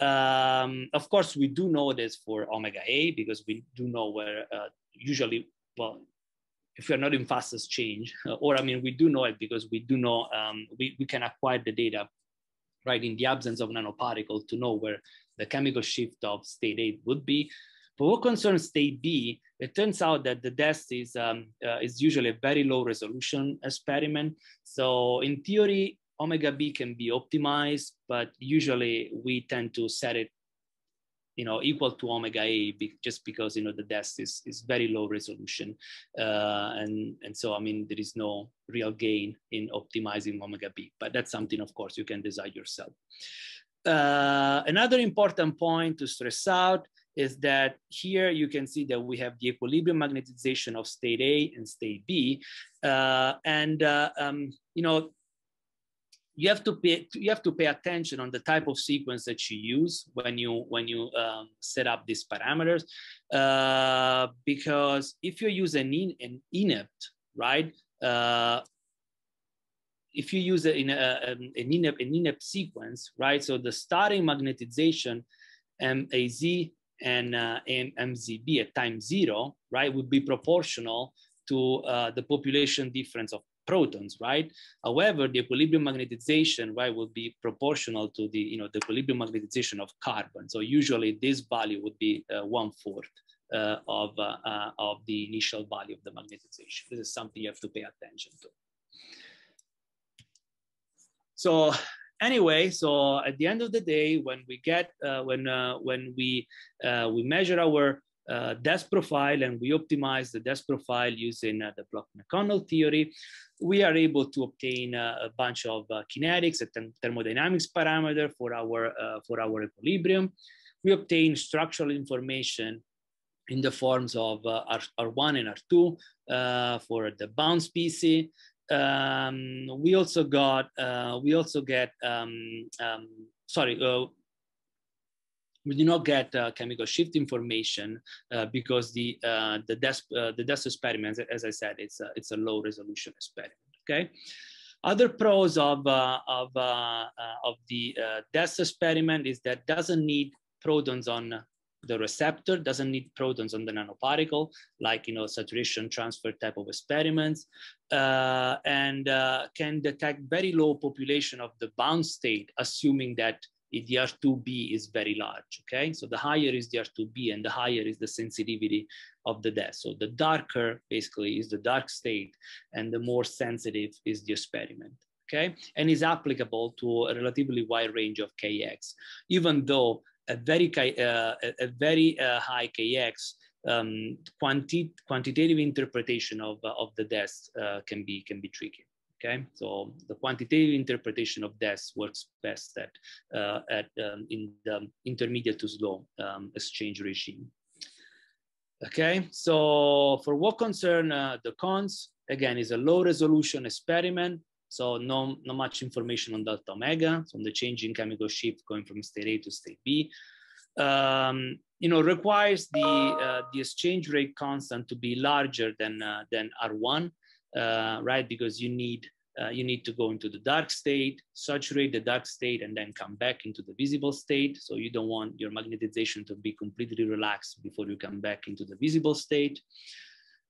Um, of course, we do know this for omega A because we do know where uh, usually, well, if we're not in fast exchange, <laughs> or I mean, we do know it because we do know um, we, we can acquire the data, right, in the absence of nanoparticle to know where the chemical shift of state A would be. But what concerns state B, it turns out that the DEST is, um, uh, is usually a very low resolution experiment. So in theory, omega B can be optimized, but usually we tend to set it you know, equal to omega A just because, you know, the DEST is, is very low resolution. Uh, and, and so, I mean, there is no real gain in optimizing omega B, but that's something, of course, you can decide yourself. Uh, another important point to stress out is that here you can see that we have the equilibrium magnetization of state A and state B. Uh, and, uh, um, you know, you have to pay you have to pay attention on the type of sequence that you use when you when you um, set up these parameters uh, because if you use an, in, an INEPT right uh, if you use a, in a, um, an, INEPT, an INEPT sequence right so the starting magnetization MAZ and uh, MZB at time zero right would be proportional to uh, the population difference of protons, right? However, the equilibrium magnetization, right, will be proportional to the, you know, the equilibrium magnetization of carbon. So usually this value would be uh, one fourth uh, of, uh, uh, of the initial value of the magnetization. This is something you have to pay attention to. So anyway, so at the end of the day, when we get, uh, when, uh, when we, we measure our uh, DEST profile and we optimize the DEST profile using uh, the Bloch-McConnell theory, we are able to obtain a bunch of uh, kinetics and thermodynamics parameter for our, uh, for our equilibrium. We obtain structural information in the forms of uh, R, 1 and R2 for the bound species. Um, we also got, we also get, um, um, sorry, we do not get uh, chemical shift information uh, because the uh, the DEST uh, the DEST experiment, as I said, it's a, it's a low resolution experiment. Okay. Other pros of uh, of uh, of the DEST experiment is that doesn't need protons on the receptor, doesn't need protons on the nanoparticle, like you know saturation transfer type of experiments, and can detect very low population of the bound state, assuming that the R2B is very large, okay? So the higher is the R2B and the higher is the sensitivity of the DEST. So the darker basically is the dark state and the more sensitive is the experiment, okay? And is applicable to a relatively wide range of KX, even though a very, uh, a very uh, high KX um, quanti quantitative interpretation of, uh, of the DEST uh, can, be, can be tricky. Okay, so the quantitative interpretation of DEST works best at, uh, at um, in the intermediate to slow um, exchange regime. Okay, so for what concern uh, the cons, again, is a low resolution experiment. So no, not much information on delta omega, so on the changing chemical shift going from state A to state B. Um, you know, requires the, uh, the exchange rate constant to be larger than, uh, than R1 uh, right? Because you need uh, you need to go into the dark state, saturate the dark state, and then come back into the visible state. So you don't want your magnetization to be completely relaxed before you come back into the visible state.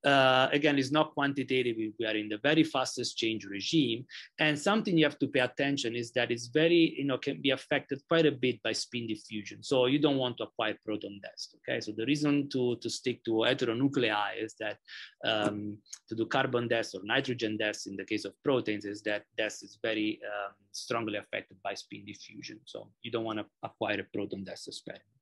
Uh, again, it's not quantitative. We are in the very fast exchange regime. And something you have to pay attention is that it's very, you know, can be affected quite a bit by spin diffusion. So you don't want to acquire proton DEST, okay? So the reason to, to stick to heteronuclei is that um, to do carbon DEST or nitrogen DEST in the case of proteins is that DEST is very um, strongly affected by spin diffusion. So you don't want to acquire a proton DEST experiment.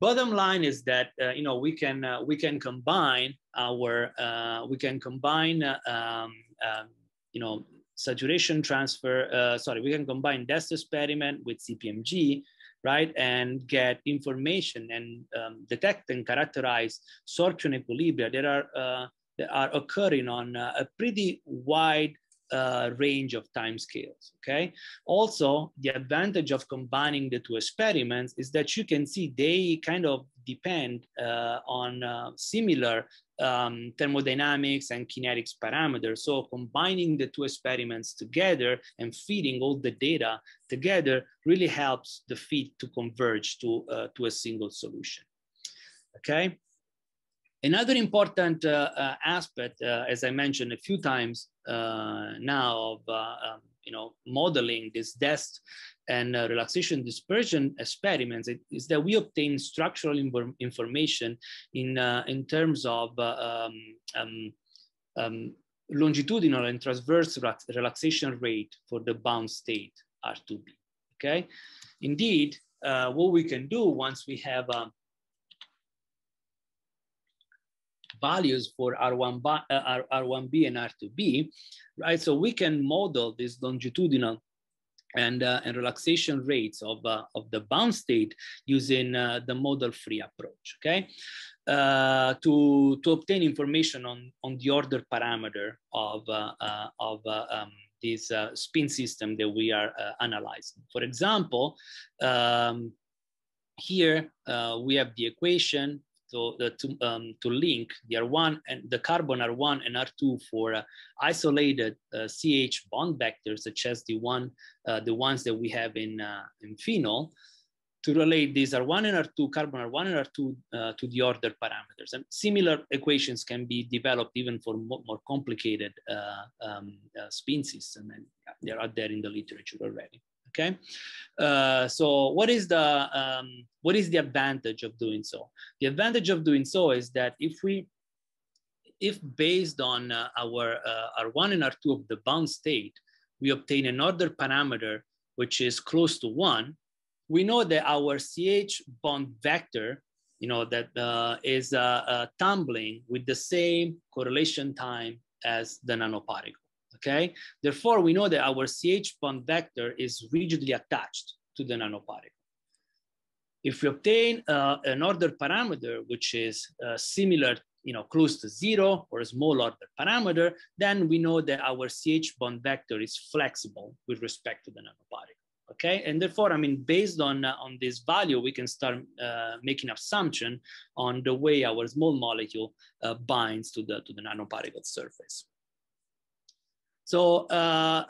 Bottom line is that uh, you know we can uh, we can combine our uh, we can combine uh, um, um, you know saturation transfer. Uh, sorry, we can combine DEST experiment with CPMG, right, and get information and um, detect and characterize sorption equilibria that are uh, that are occurring on a pretty wide uh, range of time scales, okay? Also, the advantage of combining the two experiments is that you can see they kind of depend uh, on uh, similar um, thermodynamics and kinetics parameters. So combining the two experiments together and feeding all the data together really helps the fit to converge to, uh, to a single solution. Okay. Another important uh, uh, aspect, uh, as I mentioned a few times now, of um, you know modeling this DEST and uh, relaxation dispersion experiments is that we obtain structural information in, uh, in terms of uh, um, um, um, longitudinal and transverse relaxation rate for the bound state R2B, okay? Indeed, what we can do once we have um, values for R1, uh, R1B and R2B, right? So we can model this longitudinal and, uh, and relaxation rates of, uh, of the bound state using uh, the model-free approach, okay? Uh, to, to obtain information on, on the order parameter of, uh, uh, of um, this spin system that we are analyzing. For example, um, here we have the equation to, uh, to, um, to link the R1 and the carbon R1 and R2 for uh, isolated uh, CH bond vectors, such as the one, uh, the ones that we have in, uh, in phenol, to relate these R1 and R2, carbon R1 and R2 uh, to the order parameters. And similar equations can be developed even for more, more complicated um, spin system, and they're out there in the literature already okay? Uh, so what is the um, what is the advantage of doing so? The advantage of doing so is that if we if based on uh, our uh, r1 and r2 of the bound state we obtain an order parameter which is close to one we know that our ch bond vector you know that uh, is uh, uh, tumbling with the same correlation time as the nanoparticle okay? Therefore, we know that our CH bond vector is rigidly attached to the nanoparticle. If we obtain uh, an order parameter, which is uh, similar, you know, close to zero or a small order parameter, then we know that our CH bond vector is flexible with respect to the nanoparticle okay and therefore i mean based on uh, on this value we can start uh, making assumption on the way our small molecule uh, binds to the to the nanoparticle surface so uh,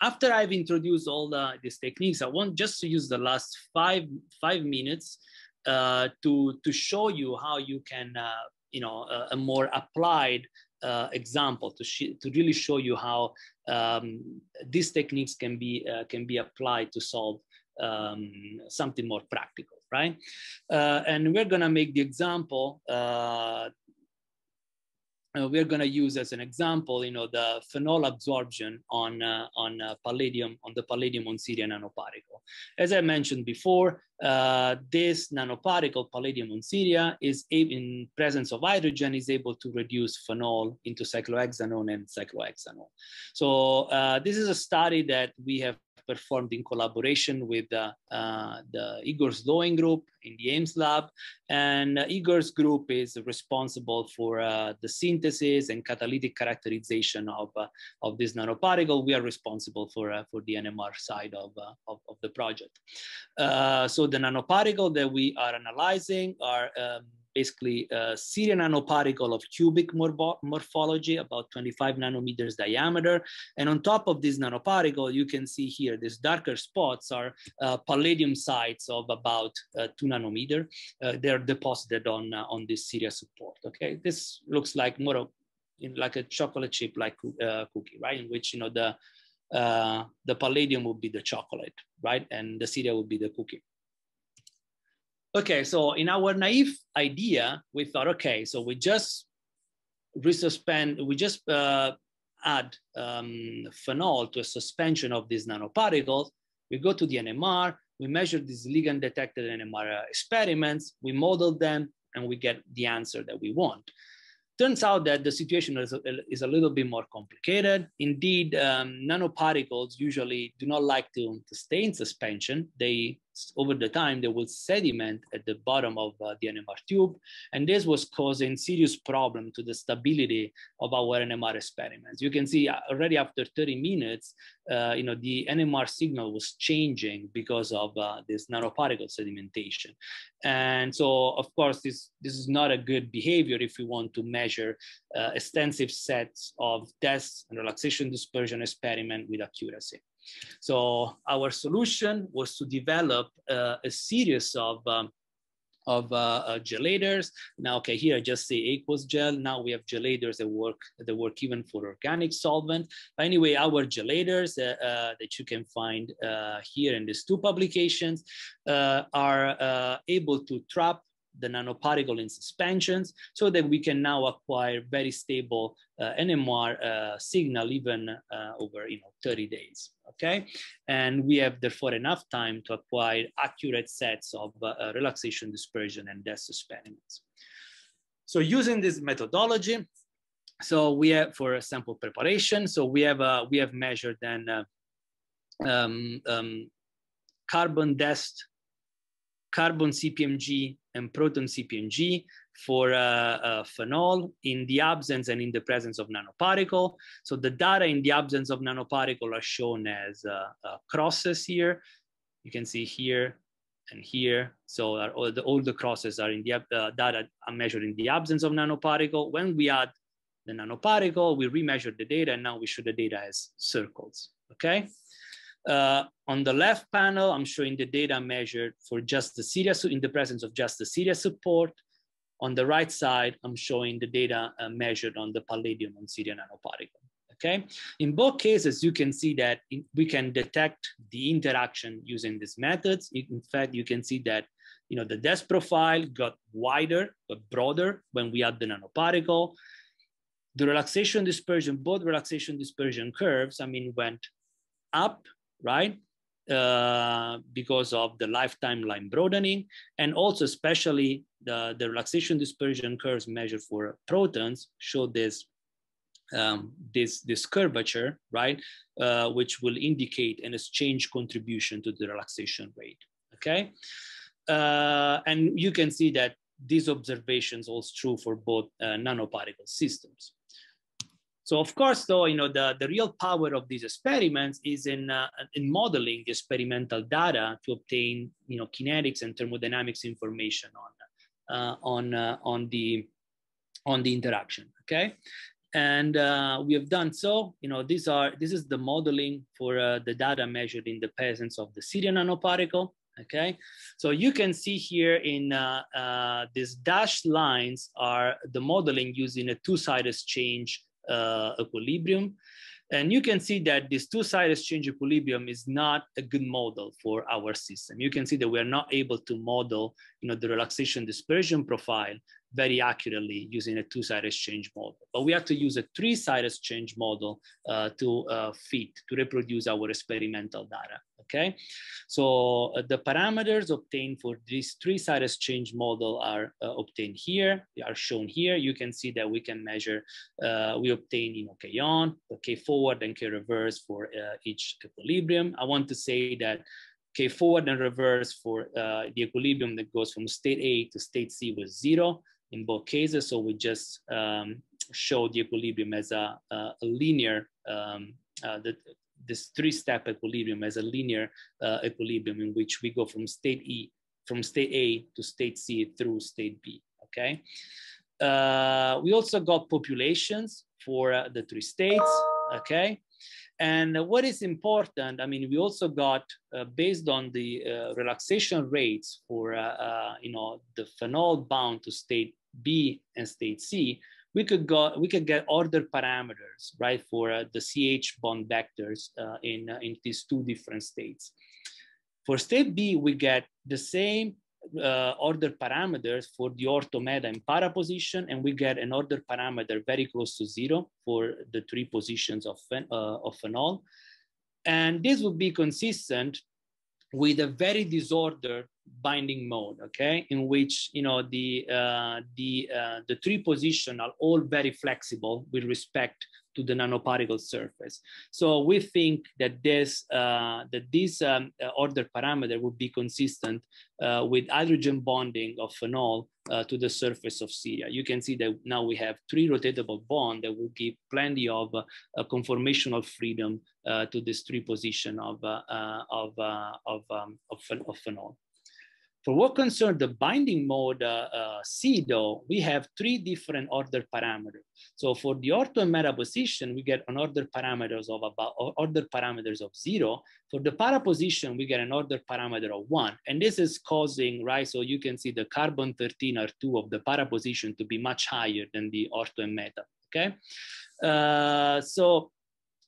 after I've introduced all the, these techniques, I want just to use the last five, five minutes uh, to, to show you how you can, uh, you know, a, a more applied uh, example to, to really show you how um, these techniques can be, uh, can be applied to solve um, something more practical, right? Uh, and we're gonna make the example uh, we're going to use as an example, you know, the phenol absorption on uh, on uh, palladium on the palladium on ceria nanoparticle. As I mentioned before, uh, this nanoparticle palladium on ceria is in presence of hydrogen is able to reduce phenol into cyclohexanone and cyclohexanol. So uh, this is a study that we have performed in collaboration with uh, the Igor Slowing group in the Ames lab. And uh, Igor's group is responsible for uh, the synthesis and catalytic characterization of, uh, of this nanoparticle. We are responsible for, uh, for the NMR side of, uh, of, of, the project. Uh, so the nanoparticle that we are analyzing are um, basically a ceria nanoparticle of cubic morphology, about 25 nanometers diameter. And on top of this nanoparticle, you can see here, these darker spots are uh, palladium sites of about uh, two nanometer. Uh, they're deposited on, uh, on this ceria support, okay? This looks like more of, like a chocolate chip like uh, cookie, right? In which, you know, the, uh, the palladium would be the chocolate, right? And the ceria would be the cookie. Okay, so in our naive idea, we thought, okay, so we just resuspend, we just uh, add um, phenol to a suspension of these nanoparticles. We go to the NMR, we measure these ligand detected NMR experiments, we model them, and we get the answer that we want. Turns out that the situation is a, is a little bit more complicated. Indeed, um, nanoparticles usually do not like to, to stay in suspension. They over the time, they will sediment at the bottom of uh, the NMR tube. And this was causing serious problem to the stability of our NMR experiments. You can see uh, already after 30 minutes, uh, you know, the NMR signal was changing because of uh, this nanoparticle sedimentation. And so, of course, this, this is not a good behavior if we want to measure uh, extensive sets of tests and relaxation dispersion experiment with accuracy. So our solution was to develop uh, a series of um, of uh, uh, gelators. Now, okay, here I just say aqueous gel. Now we have gelators that work that work even for organic solvent. But anyway, our gelators uh, uh that you can find uh, here in these two publications are able to trap the nanoparticle in suspensions so that we can now acquire very stable uh, NMR uh, signal even uh, over you know 30 days. Okay, and we have therefore enough time to acquire accurate sets of uh, uh, relaxation dispersion and DEST experiments. So using this methodology, so we have for sample preparation, so we have uh, we have measured then um, um, carbon DEST carbon CPMG and proton CPMG for uh, uh, phenol in the absence and in the presence of nanoparticle. So the data in the absence of nanoparticle are shown as uh, uh crosses here. You can see here and here. So all the, all the crosses are in the uh, data are measured in the absence of nanoparticle. When we add the nanoparticle, we remeasure the data and now we show the data as circles, okay? Uh, on the left panel, I'm showing the data measured for just the ceria in the presence of just the ceria support. On the right side, I'm showing the data uh, measured on the palladium and ceria nanoparticle. Okay, in both cases, you can see that we can detect the interaction using these methods. In fact, you can see that you know the DEST profile got wider but broader when we add the nanoparticle. The relaxation dispersion, both relaxation dispersion curves, I mean, went up right? Uh, because of the lifetime line broadening, and also especially the, the relaxation dispersion curves measured for protons show this um, this this curvature, right, uh, which will indicate an exchange contribution to the relaxation rate. Okay, uh, and you can see that these observations also true for both uh, nanoparticle systems. So of course, though, you know, the, the real power of these experiments is in, uh, in modeling the experimental data to obtain, you know, kinetics and thermodynamics information on, uh, on, uh, on, the, on the interaction, okay? And uh, we have done so, you know, these are, this is the modeling for uh, the data measured in the presence of the ceria nanoparticle, okay? So you can see here in uh, these dashed lines are the modeling using a two-site exchange uh, equilibrium. And you can see that this two-site exchange equilibrium is not a good model for our system. You can see that we are not able to model you know, the relaxation dispersion profile very accurately using a two-site exchange model. But we have to use a three-site exchange model uh, to uh, fit, to reproduce our experimental data, okay? So uh, the parameters obtained for this three-site exchange model are uh, obtained here, they are shown here. You can see that we can measure, uh, we obtain, you know, K on, K forward, and K reverse for uh, each equilibrium. I want to say that K forward and reverse for uh, the equilibrium that goes from state A to state C was zero in both cases. So we just um, show the equilibrium as a, a linear, um, uh, the, this three-step equilibrium as a linear uh, equilibrium in which we go from state E, from state A to state C through state B, okay? Uh, we also got populations for uh, the three states, okay? And what is important, I mean, we also got, uh, based on the uh, relaxation rates for, uh, uh you know, the phenol bound to state B and state C, we could go, we could get order parameters, right, for uh, the CH bond vectors uh, in, in these two different states. For state B, we get the same uh, order parameters for the ortho meta and para position, and we get an order parameter very close to zero for the three positions of, phen uh, of phenol. And this would be consistent with a very disordered binding mode, okay, in which you know the uh, the uh, the three position are all very flexible with respect to the nanoparticle surface. So we think that this uh, that this um, uh, order parameter would be consistent uh, with hydrogen bonding of phenol uh, to the surface of ceria. You can see that now we have three rotatable bond that will give plenty of conformational freedom uh, to this three position of of of, um, of, of phenol. For what concerns the binding mode uh, uh, C though, we have three different order parameters. So for the ortho and meta position, we get an order parameters of about order parameters of zero. For the para position, we get an order parameter of one. And this is causing, right? So you can see the carbon 13 or two of the para position to be much higher than the ortho and meta, okay? Uh, so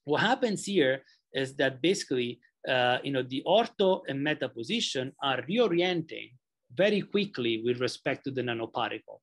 what happens here is that basically uh, you know, the ortho and meta position are reorienting very quickly with respect to the nanoparticle.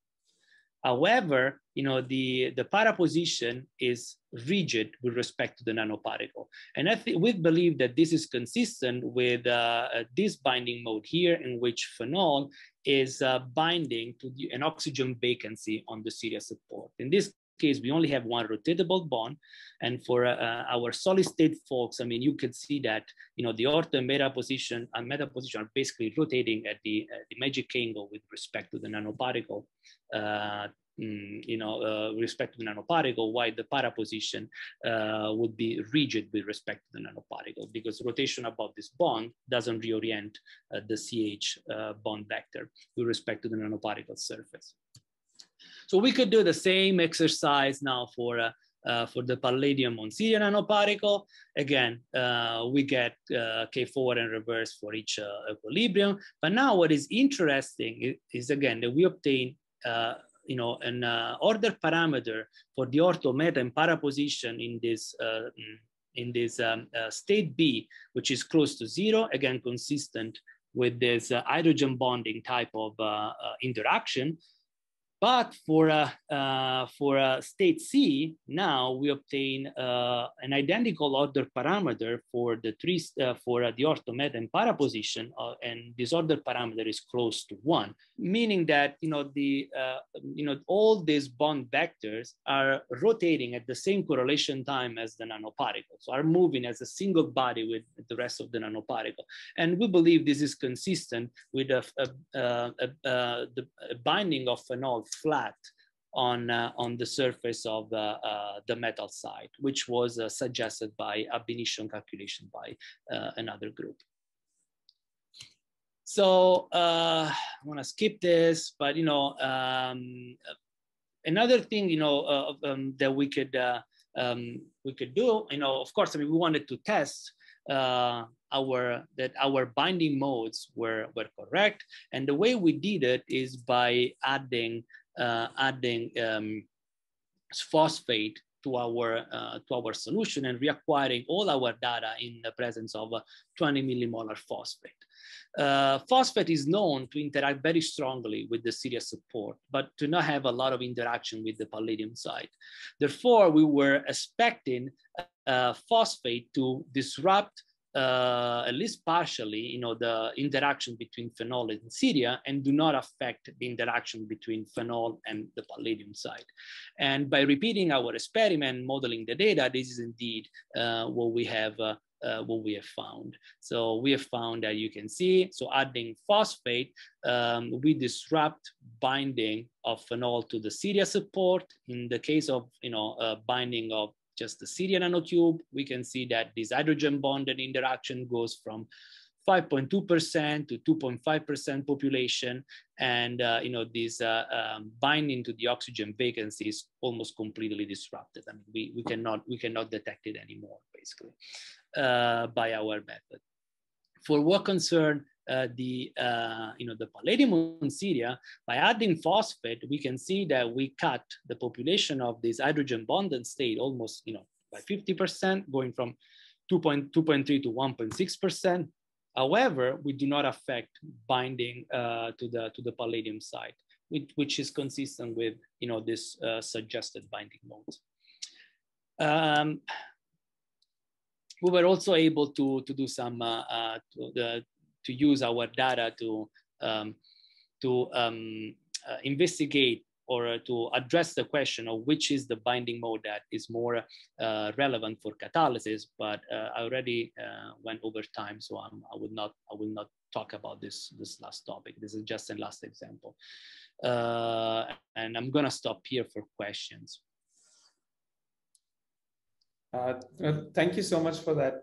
However, you know, the, the para position is rigid with respect to the nanoparticle. And I think we believe that this is consistent with uh, this binding mode here in which phenol is uh, binding to the, an oxygen vacancy on the ceria support. In this case, we only have one rotatable bond. And for uh, our solid state folks, I mean, you can see that, you know, the ortho and meta position and meta position are basically rotating at the, uh, the magic angle with respect to the nanoparticle, uh, mm, you know, uh, respect to the nanoparticle, while the para position uh, would be rigid with respect to the nanoparticle because rotation above this bond doesn't reorient uh, the CH uh, bond vector with respect to the nanoparticle surface. So we could do the same exercise now for, uh, uh, for the palladium on ceria nanoparticle. Again, uh, we get uh, K forward and reverse for each uh, equilibrium. But now what is interesting is, is again that we obtain uh, you know, an order parameter for the ortho meta and para position in this in this um, state B, which is close to zero, again, consistent with this hydrogen bonding type of interaction. But for, uh, uh, for uh, state C, now we obtain uh, an identical order parameter for the three, uh, for uh, the orthomet and para position, and this order parameter is close to one, meaning that, you know, the, you know, all these bond vectors are rotating at the same correlation time as the nanoparticle, so are moving as a single body with the rest of the nanoparticle. And we believe this is consistent with a, a, a, a the binding of phenol flat on, uh, on the surface of uh, uh, the metal side, which was uh, suggested by ab initio calculation by another group. So I want to skip this, but you know, um, another thing, you know, um, that we could um, we could do, you know, of course, I mean, we wanted to test uh, our that our binding modes were were correct and the way we did it is by adding adding um, phosphate to our uh, to our solution and reacquiring all our data in the presence of 20 millimolar phosphate. Uh, phosphate is known to interact very strongly with the ceria support, but to not have a lot of interaction with the palladium side. Therefore, we were expecting uh, phosphate to disrupt uh, at least partially, you know, the interaction between phenol and ceria and do not affect the interaction between phenol and the palladium side. And by repeating our experiment, modeling the data, this is indeed uh, what we have uh, uh, what we have found. So we have found that you can see, so adding phosphate, um, we disrupt binding of phenol to the ceria support. In the case of, you know, uh, binding of just the ceria nanotube, we can see that this hydrogen bonded interaction goes from 5.2% to 2.5% population. And, uh, you know, this uh, um, binding to the oxygen vacancy is almost completely disrupted. I mean, we, we, cannot, we cannot detect it anymore, basically, uh, by our method. For what concern uh, the uh, you know the palladium in ceria, by adding phosphate, we can see that we cut the population of this hydrogen bonded state almost you know by 50%, going from 2.2.3 to 1.6%. However, we do not affect binding uh, to the to the palladium site, which, which is consistent with you know this uh, suggested binding mode. Um, we were also able to, to do some uh, uh, to the, to use our data to um, to um, uh, investigate or uh, to address the question of which is the binding mode that is more uh, relevant for catalysis. But uh, I already uh, went over time, so I'm, I will not I will not talk about this this last topic. This is just a last example, uh, and I'm gonna stop here for questions. thank you so much for that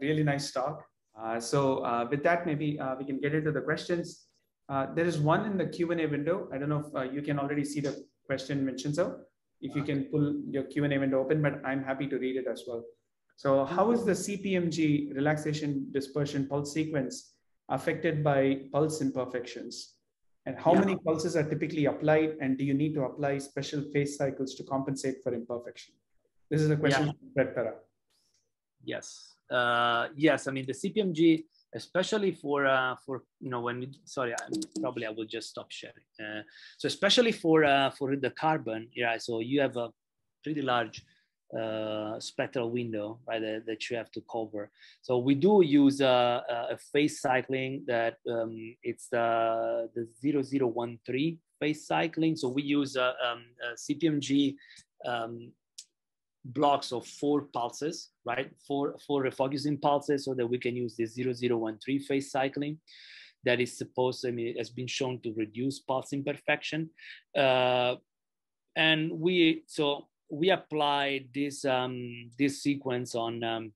really nice talk. So with that, maybe we can get into the questions. Uh, there is one in the Q&A window. I don't know if uh, you can already see the question mentioned, so if you can pull your Q&A window open, but I'm happy to read it as well. So how is the CPMG relaxation dispersion pulse sequence affected by pulse imperfections? And how yeah. many pulses are typically applied? And do you need to apply special phase cycles to compensate for imperfection? This is a question yeah. from Fred Pera. Yes. Uh, yes, I mean, the CPMG especially for uh, for you know when we sorry I, probably I will just stop sharing. Uh, so especially for uh, for the carbon, yeah. So you have a pretty large uh, spectral window right that, that, you have to cover. So we do use a, a phase cycling that um, it's the the 0013 phase cycling. So we use a, um, a CPMG um, blocks of four pulses, right? Four, four refocusing pulses so that we can use the 0013 phase cycling that is supposed, I mean, it has been shown to reduce pulse imperfection. Uh, and we, so we applied this, um, this sequence on, um,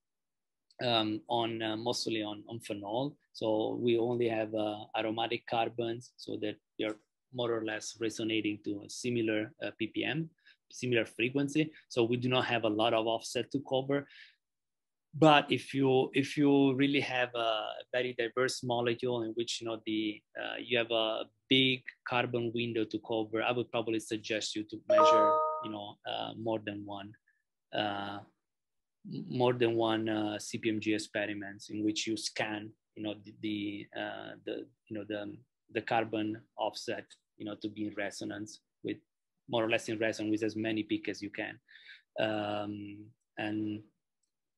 um, on uh, mostly on, on phenol. So we only have uh, aromatic carbons so that they're more or less resonating to a similar uh, ppm similar frequency. So we do not have a lot of offset to cover. But if you if you really have a very diverse molecule in which you know the uh, you have a big carbon window to cover, I would probably suggest you to measure you know uh, more than one uh, more than one uh, CPMG experiments in which you scan you know the the, uh, the you know the the carbon offset you know to be in resonance more or less in resonance with as many peak as you can. Um, and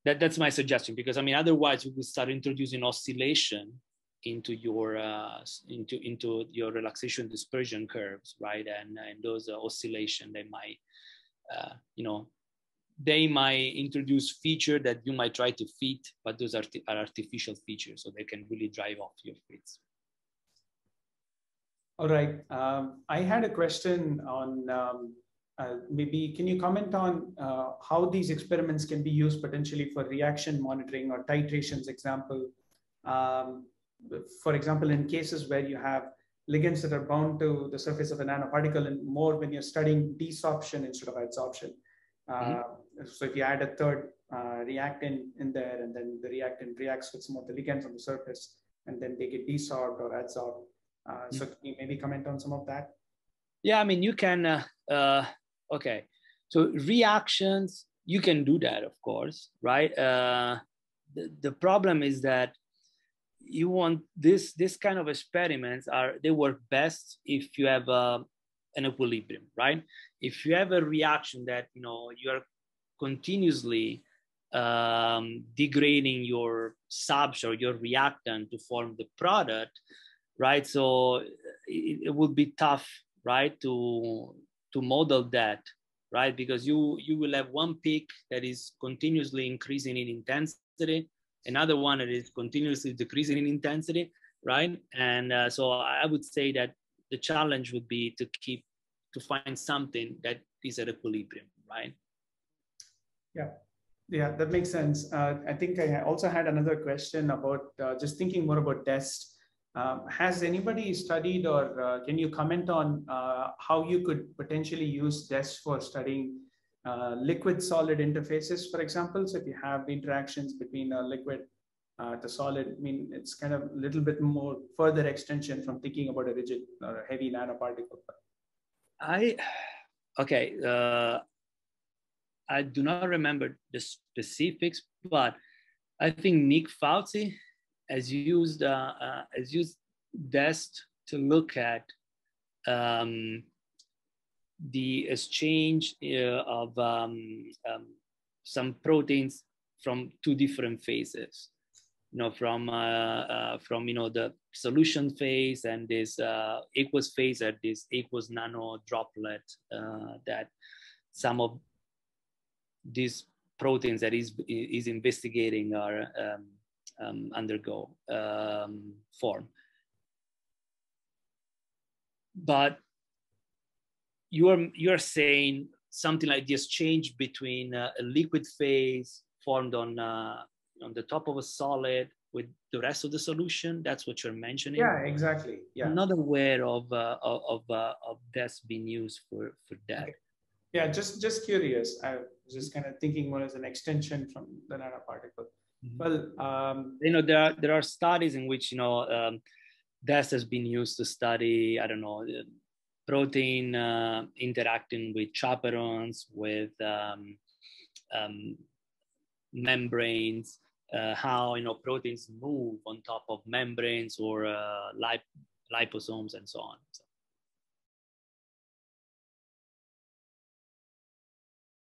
that, that's my suggestion because I mean, otherwise we would start introducing oscillation into your uh, into into your relaxation dispersion curves, right? And and those uh, oscillation they might, uh, you know, they might introduce feature that you might try to fit, but those are, are artificial features, so they can really drive off your fits. All right. Um, I had a question on um, uh, maybe can you comment on uh, how these experiments can be used potentially for reaction monitoring or titrations example? Um, for example, in cases where you have ligands that are bound to the surface of a nanoparticle and more when you're studying desorption instead of adsorption. Uh, mm-hmm. So if you add a third uh, reactant in there and then the reactant reacts with some of the ligands on the surface and then they get desorbed or adsorbed, so can you maybe comment on some of that? Yeah, I mean, you can, uh, uh, okay. So reactions, you can do that, of course, right? Uh, the, the problem is that you want this, this kind of experiments are, they work best if you have uh, an equilibrium, right? If you have a reaction that, you know, you're continuously um, degrading your subs or your reactant to form the product, right? So it, it would be tough, right, to to model that, right? Because you you will have one peak that is continuously increasing in intensity, another one that is continuously decreasing in intensity, right? And uh, so I would say that the challenge would be to keep to find something that is at equilibrium, right? Yeah, yeah, that makes sense. Uh, I think I also had another question about uh, just thinking more about DEST. Um, has anybody studied or uh, can you comment on uh, how you could potentially use DEST for studying uh, liquid solid interfaces, for example? So if you have interactions between a liquid uh, to solid, I mean, it's kind of a little bit more further extension from thinking about a rigid or a heavy nanoparticle. I, okay, uh, I do not remember the specifics, but I think Nick Fawzi has used uh, uh, has used DEST to look at um, the exchange uh, of um, um, some proteins from two different phases. you know, from uh, uh, from you know the solution phase and this aqueous phase at this aqueous nano droplet that some of these proteins that is is investigating are um, um, undergo um, form. But you are you are saying something like the exchange between uh, a liquid phase formed on uh, on the top of a solid with the rest of the solution. That's what you're mentioning. Yeah, exactly. Yeah. I'm not aware of uh, of of, uh, of this being used for for that. Okay. Yeah, just just curious. I was just kind of thinking more as an extension from the nanoparticle. Mm-hmm. Well, um, you know, there are there are studies in which you know um, this has been used to study. I don't know protein uh, interacting with chaperones, with um, um, membranes, uh, how you know proteins move on top of membranes or uh, lip- liposomes and so on.